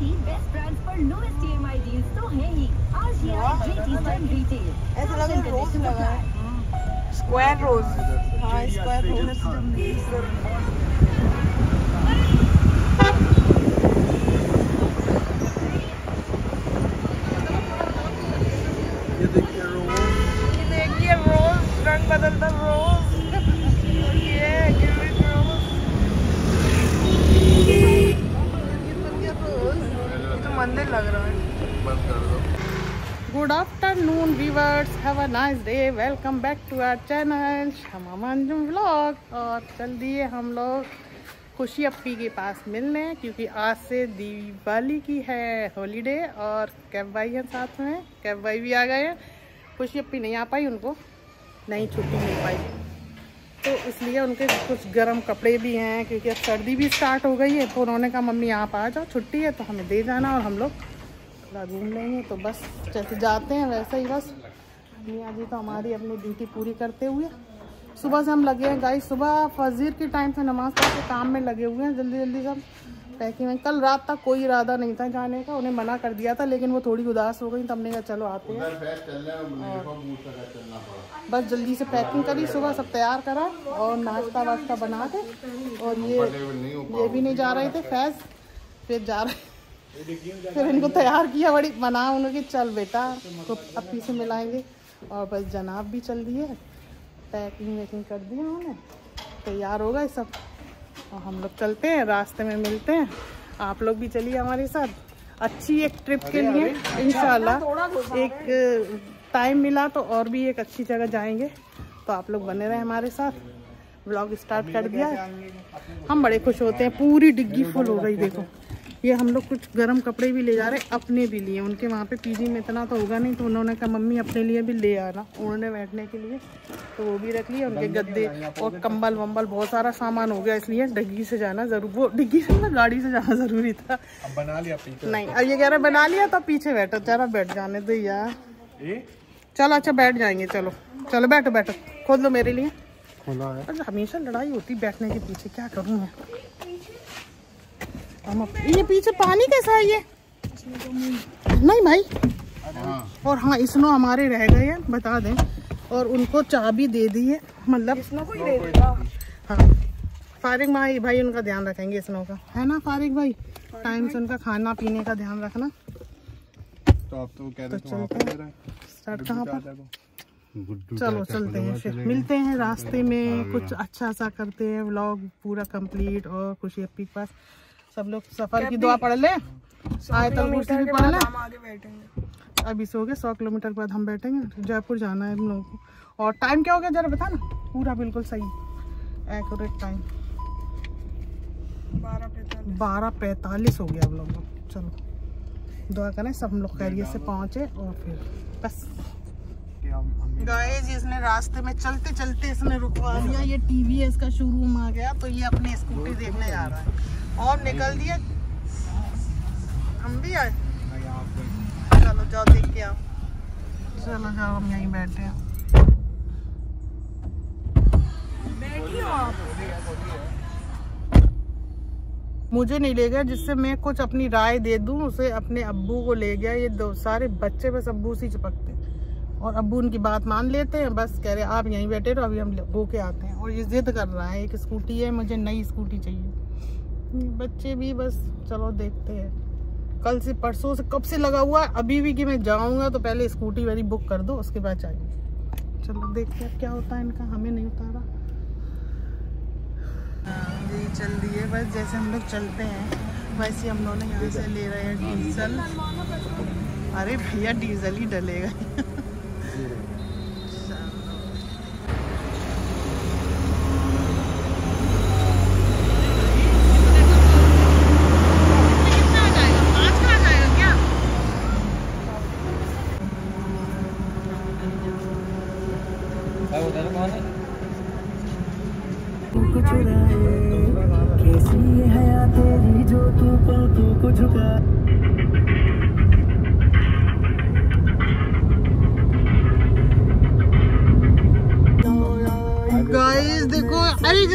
सी best brands पर lowest EMI deals तो है ही। आज ही आए GT Style Retail. ऐसा लग रहा है रोज Conditions लगा apply. है स्क्वायर रोज हाँ स्क्वायर रोज मंदिर लग रहा है। बंद कर दो। Good afternoon viewers have a nice day welcome back to our channel Shama Manjum vlog और चल दिए हम लोग खुशी अप्पी के पास मिलने क्योंकि आज से दिवाली की है हॉलीडे और कैब भाई हैं साथ में। कैब भाई भी आ गए हैं। खुशी अप्पी नहीं आ पाई उनको। नहीं छुट्टी मिल पाई। तो इसलिए उनके कुछ गर्म कपड़े भी हैं, क्योंकि अब सर्दी भी स्टार्ट हो गई है तो उन्होंने कहा, मम्मी, आप आ जाओ, छुट्टी है तो हमें दे जाना और हम लोग थोड़ा घूम लेंगे। तो बस जैसे जाते हैं, वैसे ही बस। मियाँ जी तो हमारी अपनी ड्यूटी पूरी करते हुए। सुबह से हम लगे हैं, गाइस, सुबह फजीर के टाइम से नमाज़ पढ़ के काम में लगे हुए हैं जल्दी जल्दी सब। पैकिंग में कल रात तक कोई इरादा नहीं था जाने का उन्हें मना कर दिया था लेकिन वो थोड़ी उदास हो गई तब ने कहा चलो आते हैं। बस जल्दी से पैकिंग करी सुबह सब तैयार करा और नाश्ता वाश्ता बना के और ये ये भी नहीं जा रहे थे फैज फिर जा रहे फिर इनको तैयार किया बड़ी मना उन्होंने कि चल बेटा तो अपी से मिलाएँगे। और बस जनाब भी चल दिए पैकिंग वैकिंग कर दी उन्होंने तैयार होगा सब। और हम लोग चलते हैं रास्ते में मिलते हैं। आप लोग भी चलिए हमारे साथ। अच्छी एक ट्रिप के लिए इन एक टाइम मिला तो और भी एक अच्छी जगह जाएँगे। तो आप लोग बने रहे हमारे साथ। ब्लॉग स्टार्ट कर दिया। हम बड़े खुश होते हैं। पूरी डिग्गी फुल हो गई देखो। ये हम लोग कुछ गर्म कपड़े भी ले जा रहे हैं अपने भी लिए। उनके वहाँ पे पीजी में इतना तो होगा नहीं तो उन्होंने कहा मम्मी अपने लिए भी ले आना। उन्होंने बैठने के लिए तो वो भी रख लिया उनके गद्दे और कंबल वम्बल बहुत सारा सामान हो गया इसलिए डिग्गी से जाना ज़रूर वो डिग्गी से ना गाड़ी से जाना ज़रूरी था। बना लिया नहीं अब ये कह रहे बना लिया तो पीछे बैठो जरा बैठ जाने दो यार। चलो अच्छा बैठ जाएँगे चलो। चलो बैठो बैठो। खोल लो मेरे लिए। खुला है। हमेशा लड़ाई होती बैठने के पीछे क्या करूँ मैं? हम ये पीछे पानी कैसा है ये? नहीं भाई। और हाँ स्नो हमारे रह गए हैं बता दें। और उनको चाबी दे दी है मतलब हाँ फारिग भाई भाई उनका ध्यान रखेंगे स्नो का। है ना फारिक भाई? टाइम से उनका खाना पीने का ध्यान रखना। तो आप तो कह रहे तो थे वहाँ चलते दे रहे स्टार्ट कहाँ पर? चलो चलते हैं फिर। मिलते हैं रास्ते में कुछ अच्छा सा करते हैं व्लॉग पूरा कंप्लीट और खुशी अपी के पास सब लोग सफ़र की दुआ पढ़ ले। आयतल कुर्सी भी पढ़ ले। अभी सो गए सौ किलोमीटर के बाद हम बैठेंगे। जयपुर जाना है हम लोगों को। और टाइम क्या हो गया? जरा बता ना पूरा बिल्कुल सही। एक्यूरेट टाइम बारह पैंतालीस। हो गया हम लोग को। चलो दुआ करें सब हम लोग खैरियत से पहुँचे और फिर बस। कि हम हम गाइस इसने रास्ते में चलते चलते इसने रुकवा दिया। ये टीवीएस इसका शोरूम आ गया तो ये अपनी स्कूटी देखने जा रहा है। और निकल दिया हम भी आए। चलो जाओ देख के आओ। चलो जाओ हम यहीं बैठे हैं। मुझे नहीं ले गया जिससे मैं कुछ अपनी राय दे दूँ उसे अपने अब्बू को ले गया। ये दो सारे बच्चे बस अब्बू से चिपकते हैं। और अब्बू उनकी बात मान लेते हैं बस कह रहे आप यहीं बैठे रहो अभी हम हो के आते हैं। और ये जिद कर रहा है एक स्कूटी है मुझे नई स्कूटी चाहिए। बच्चे भी बस, चलो देखते हैं। कल से परसों से कब से लगा हुआ है? अभी भी कि मैं जाऊँगा तो पहले स्कूटी वाली बुक कर दो, उसके बाद चाहिए चलो देखते हैं क्या होता है इनका, हमें नहीं उतारा। जी चल दिए बस जैसे हम लोग चलते हैं, वैसे हम दोनों यहाँ से ले रहे हैं डीजल। अरे भैया, डीजल ही डलेगा।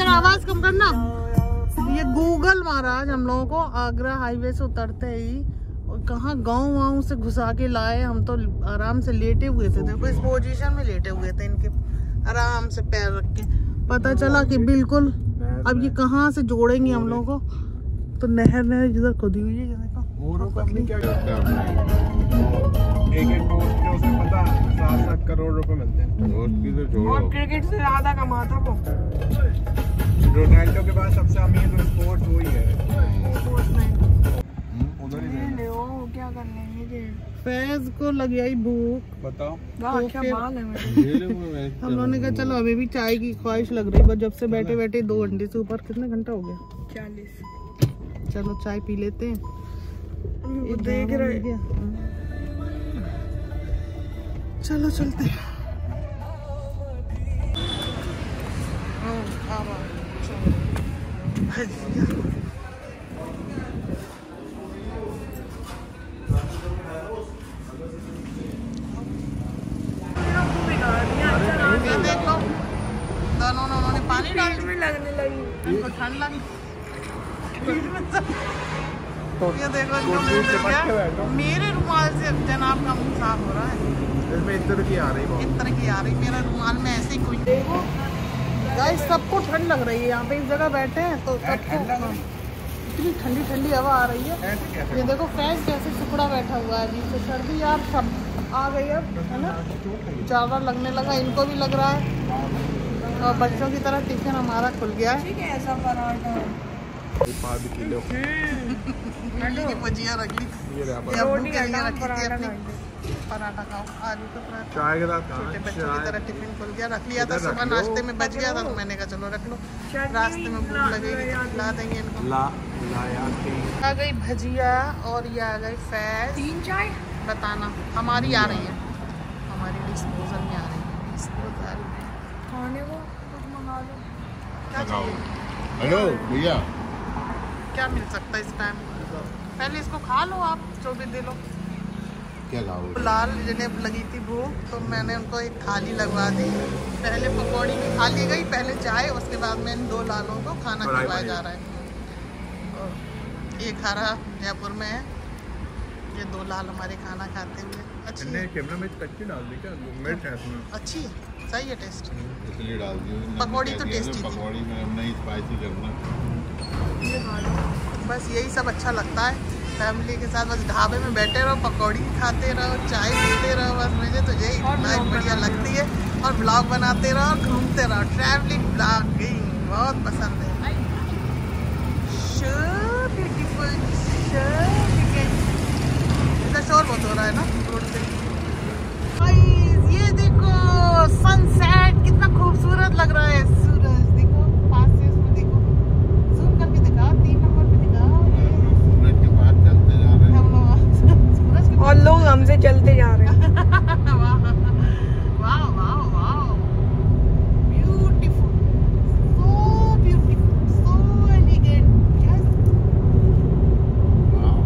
जरा आवाज़ कम करना। ये गूगल महाराज हम लोगों को आगरा हाईवे से उतरते ही और कहाँ गाँव वाँव से घुसा के लाए हम तो आराम से लेटे हुए थे। देखो इस पोजीशन में लेटे हुए थे इनके। आराम से पैर रख के। पता चला कि बिल्कुल अब ये कहाँ से जोड़ेंगे हम लोगों को? तो नहर नहर जिधर खुदी हुई है देखो। एक एक पोस्ट में उसे पता सात सात करोड़ रुपए मिलते हैं। और क्रिकेट से ज़्यादा कमाता वो। रोनाल्डो के बाद सबसे अमीर स्पोर्ट्स वही है उधर ही ले ओ क्या कर लेंगे फैज को लग आई भूख। बताओ। तो क्या बाल है मेरे। हम लोगों ने कहा चलो। अभी भी चाय की ख्वाहिश लग रही है जब से बैठे बैठे दो घंटे से ऊपर कितने घंटा हो गया? चालीस। चलो चाय पी लेते हैं। देख रहे। चलो चलते हैं। हाँ। ये देख मेरे रुमाल से जनाब का मुँह साफ़ हो रहा है। इसमें इधर की आ रही बहुत। की आ रही मेरा रुमाल में ऐसे ही कोई देखो गाइस सबको ठंड लग रही है यहाँ पे इस जगह बैठे हैं तो सबको इतनी ठंडी ठंडी हवा आ रही है। ये देखो फैस कैसे टुकड़ा बैठा हुआ है अभी तो सर्दी यार सब आ गई अब है ना? ज़्यादा लगने लगा इनको भी लग रहा है। और बच्चों की तरह टिफ़िन हमारा खुल गया है। ठीक है ऐसा पराठा। किलो। की भजिया रख ली। थी अपनी। पराठा खाओ आलू का पराठा। चाय के साथ छोटे बच्चों की तरह टिफ़िन खुल गया रख लिया था सुबह नाश्ते में बच गया था तो मैंने कहा चलो रख लो। रास्ते में भूख लगेगी तो खिला देंगे इनको। ला आ गई भजिया और ये आ गई फैज। तीन चाय? बताना हमारी आ रही है। हमारी डिस्पोजल में आ रही है। डिस्पोजल खाने को कुछ मंगा लो। क्या चाहिए? हेलो भैया। क्या मिल सकता है इस टाइम पहले इसको खा लो आप जो भी दे लो। क्या खाओ लाल जिन्हें लगी थी भूख तो मैंने उनको एक थाली लगवा दी। पहले पकौड़ी की खा ली गई पहले चाय उसके बाद में इन दो लालों को खाना खिलाया जा रहा है। ये एक हरा जयपुर में है। ये दो लाल हमारे खाना खाते हुए। अच्छी कैमरा में कच्ची डाल दी क्या? है अच्छी सही है टेस्ट। इसलिए डाल दियो पकौड़ी तो टेस्टी थी। पकौड़ी में नहीं स्पाइसी करना। बस यही सब अच्छा लगता है। फैमिली के साथ बस ढाबे में बैठे रहो पकौड़ी खाते रहो चाय पीते रहो बस मुझे तो यही लाइफ बढ़िया लगती है। और ब्लॉग बनाते रहो और घूमते रहो। ट्रैवलिंग ब्लॉगिंग बहुत पसंद है. इसका शोर बहुत हो रहा है ना रोड Guys, ये देखो सनसेट कितना खूबसूरत लग रहा है सूरज देखो पास से इसको देखो जूम करके दिखाओ तीन नंबर पे दिखाओ ये सूरज के पास चलते जा रहे हैं हम लोग सूरज के और लोग हमसे चलते जा रहे हैं वाह वाह वाह beautiful so beautiful so elegant yes वाह,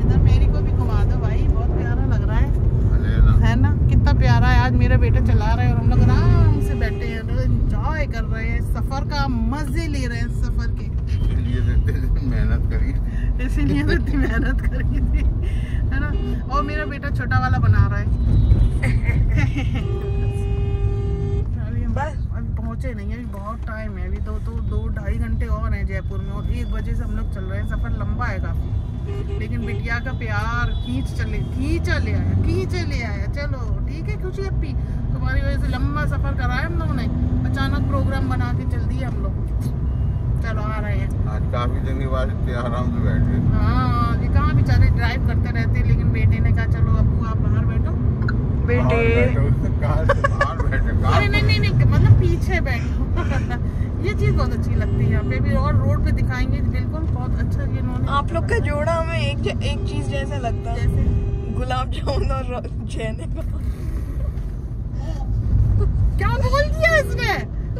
इधर मेरी को भी घुमा दो भाई बहुत प्यारा लग रहा है भले ना है ना कितना प्यारा है आज मेरा बेटा चला रहा है और हम लोग आराम से बैठे हैं एंजॉय कर रहे हैं सफ़र का मज़े ले रहे हैं सफ़र के इसलिए देते थे, मेहनत करी इसीलिए तो इतनी मेहनत करी थी है ना? और मेरा बेटा छोटा वाला बना रहा है। बस। अभी पहुँचे नहीं अभी बहुत टाइम है अभी दो तो दो ढाई घंटे और हैं जयपुर में और एक बजे से हम लोग चल रहे हैं सफ़र लंबा है काफ़ी। लेकिन बिटिया का प्यार खींच चले खींच ले आया खींच ले आया। चलो ठीक है खुशी अपी तुम्हारी वजह से लंबा सफ़र कराया हम लोगों ने। अचानक प्रोग्राम बना के चल दिया हम लोग चलो आ रहे हैं। आज काफ़ी दिन के बाद आराम से बैठ गए। हाँ ये कहाँ बेचारे ड्राइव करते रहते हैं लेकिन बेटे ने कहा चलो अबू आप बाहर बैठो। बेटे। बाहर बैठे नहीं नहीं नहीं मतलब पीछे बैठो। ये चीज़ बहुत अच्छी लगती है यहाँ पे भी और रोड पे दिखाएँगे बिल्कुल बहुत अच्छा ये इन्होंने आप लोग का जोड़ा हमें एक एक चीज़ जैसा लगता है। जैसे? गुलाब जामुन और का क्या बोल दिया इसने?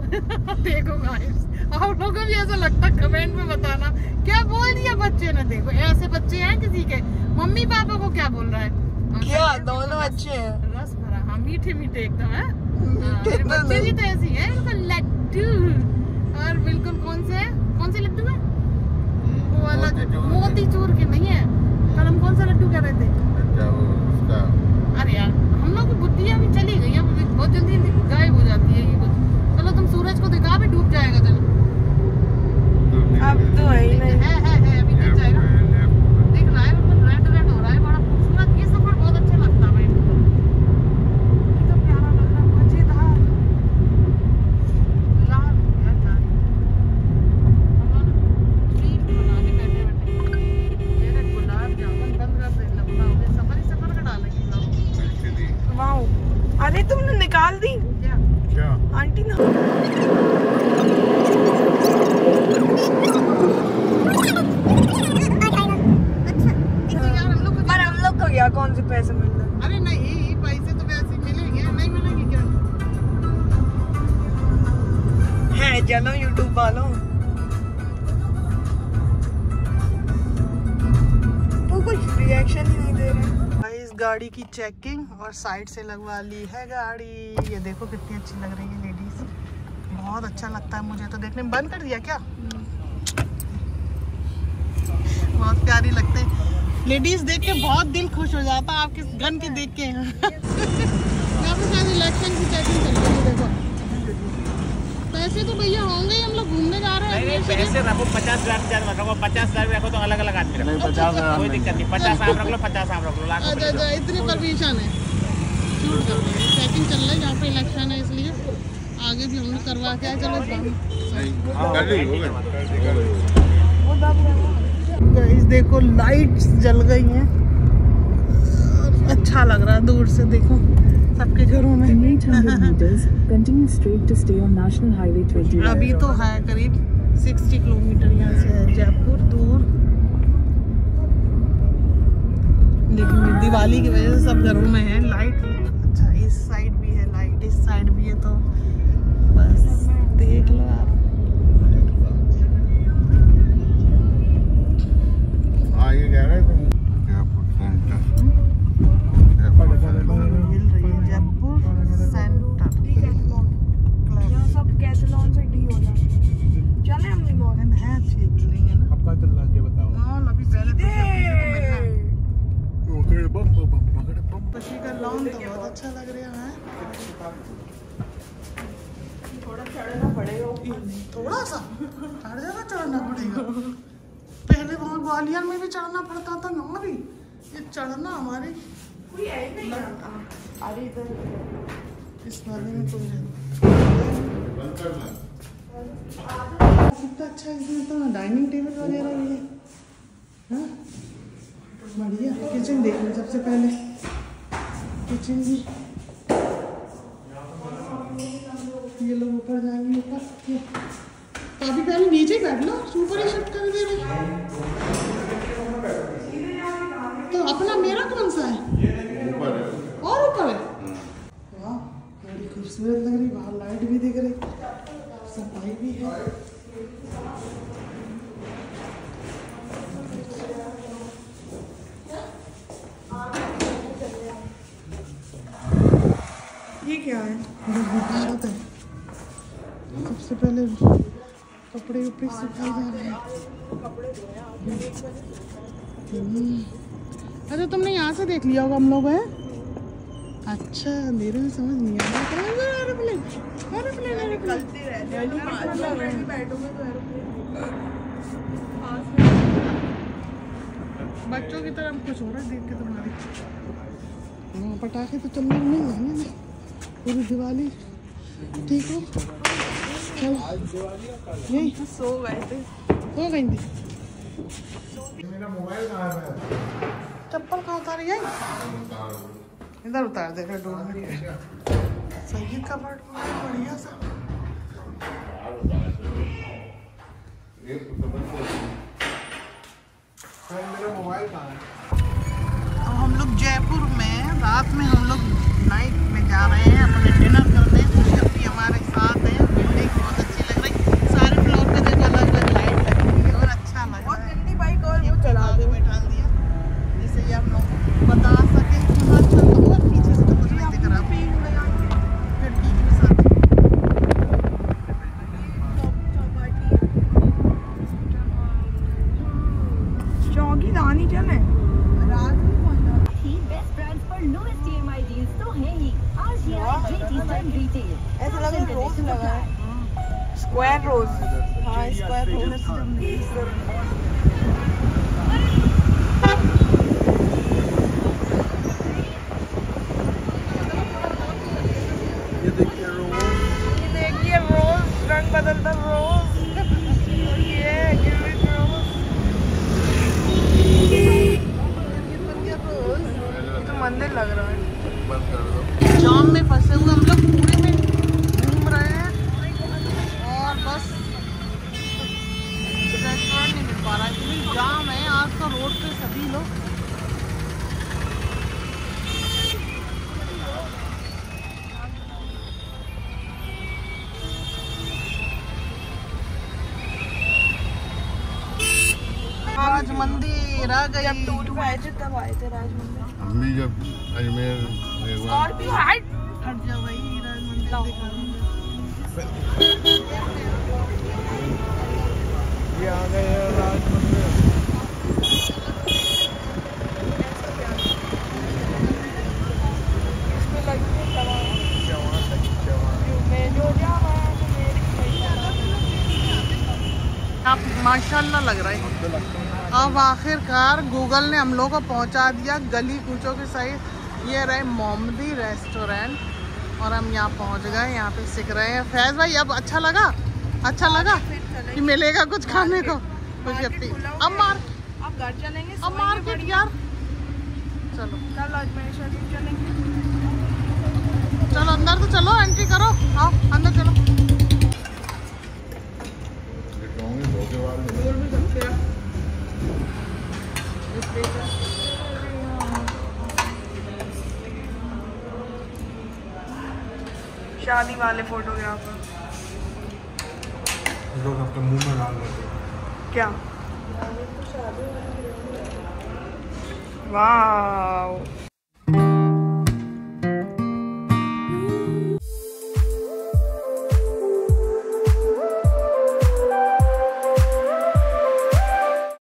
देखो गाइस आप लोगों को भी ऐसा लगता है कमेंट में बताना। क्या बोल दिया बच्चे ने? देखो ऐसे बच्चे हैं किसी के। मम्मी पापा को क्या बोल रहा है? हाँ, क्या? दोनों अच्छे हैं। रस भरा। हाँ मीठे मीठे एकदम है। मीठे मेरे तो बच्चे भी तो ऐसी है लड्डू। और बिल्कुल कौन से कौन से लड्डू है? वो वाला मोती चूर के। नहीं है। कल हम कौन सा लड्डू कह रहे थे? अच्छा अरे यार हम लोग की बुद्धियाँ भी चली गई अब बहुत जल्दी जल्दी गायब हो जाती है ये कुछ चलो तुम सूरज को दिखा भी डूब जाएगा चलो। अब तो है ही नहीं वालों वो कुछ रिएक्शन ही नहीं दे रहे इस गाड़ी की चेकिंग और साइड से लगवा ली है गाड़ी। ये देखो कितनी अच्छी लग रही है लेडीज़ बहुत अच्छा लगता है मुझे तो। देखने में बंद कर दिया क्या? बहुत प्यारी लगते हैं। लेडीज़ देख के बहुत दिल खुश हो जाता है। आपके गन के देख के यहाँ पे इलेक्शन की चेकिंग चल रही है, देखो। पैसे तो भैया होंगे हम लोग घूमने जा रहे हैं पैसे रखो पचास हज़ार हज़ार रखो पचास हज़ार रखो तो अलग अलग आदमी रखो। पचास कोई दिक्कत नहीं। पचास आप रख लो पचास आप रख लो लाख अच्छा अच्छा इतनी परमिशन है। चेकिंग चल रहा है जहाँ पे इलेक्शन है इसलिए। आगे भी हम लोग करवा के आए चलो कर ली हो गाइस देखो लाइट्स जल गई हैं। अच्छा लग रहा है दूर से देखो। सबके घरों में। 800 meters, continue straight to stay on 20. अभी तो है करीब 60 किलोमीटर यहाँ से है जयपुर दूर। लेकिन दिवाली की वजह से सब घरों में है। लाइट अच्छा इस साइड भी है लाइट इस साइड भी है तो बस देख लो आप। हाँ ये कह रहे थे। लॉन तो बहुत अच्छा लग रहा है। थोड़ा चढ़ना पड़ेगा थोड़ा सा? हर जगह चढ़ना पड़ेगा। पहले वहाँ ग्वालियर में भी चढ़ना पड़ता था ना भी ये चढ़ना हमारे कोई नहीं यहाँ। अरे इधर इस वाले में कोई कितना अच्छा इसमें तो डाइनिंग टेबल वगैरह भी है। हाँ? बढ़िया। किचन देख लो सबसे पहले। किचन भी ये लोग ऊपर जाएँगे, ऊपर। तो पहले नीचे बैठ लो ऊपर ही शिफ्ट कर दे रहे तो अपना मेरा कौन सा है? और ऊपर है? वाह, बड़ी खूबसूरत लग रही, बाहर लाइट भी दिख रही, सफ़ाई भी है ये क्या है बहुत है सबसे पहले कपड़े उपड़े सुखाए जा रहे हैं। हम्म। अच्छा तुमने यहाँ से देख लिया होगा हम लोग हैं? अच्छा अंधेरे में समझ नहीं आ रहा। एरोप्लेन एरोप्लेन एरोप्लेन बच्चों की तरह कुछ हो रहा है देख के तुम्हारे। हाँ पटाखे तो चलने नहीं ना। पूरी दिवाली। ठीक हो? सो गए थे चप्पल कहाँ उतारी इधर उतार दे रहे डोर सही कपड़ बढ़िया सा। अब हम लोग जयपुर में रात में हम लोग नाइट में जा रहे हैं, अपने डिनर करने। भी हमारे साथ है बिल्डिंग बहुत अच्छी लग रही सारे फ्लोर पे देखो अलग अलग लाइट लगी हुई है और अच्छा लग बहुत रहा है गंदी बाइक और ये वो चला आगे दो बैठा दिया जिससे ये हम लोग बता सके कि हाँ चलो और पीछे से तो कुछ नहीं दिख रहा खिड़की के साथ लगा है स्क्वायर रोज हाँ स्क्वायर रोज ये देखिए रोज ये देखिए रोज रंग बदलता रोज ये गिविंग रोज ये तो मंदिर लग रहा है बंद कर दो जाम में फंसे हुए हम लोग पूरे में घूम रहे हैं और बस रेस्टोरेंट नहीं मिल पा रहा है इतनी जाम है आज तो रोड पे सभी लोग राज जब टूर आए थे तब आए थे राज मंदिर हम भी जब अजमेर और भी हाइट हट जा भाई राज मंदिर दिखा ये आ गए राज मंदिर इसमें लगी तमाम जवान लगी जवान। मैं जो जावा मेरी पैसा आप माशाल्लाह लग रहा है। अब आखिरकार गूगल ने हम लोग को पहुँचा दिया गली कूचों के सही ये रहे मोमदी रेस्टोरेंट और हम यहाँ पहुँच गए यहाँ पे सीख रहे हैं। फैज भाई अब अच्छा लगा? अच्छा लगा कि मिलेगा कुछ खाने को? कुछ अब मार अब घर चलेंगे अब मार्केट यार। चलो। कल चलेंगे। चलो अंदर तो चलो एंट्री करो। आओ अंदर चलो। शादी वाले फोटोग्राफर लोग अपने मुँह में डाल लेते हैं। क्या? वाह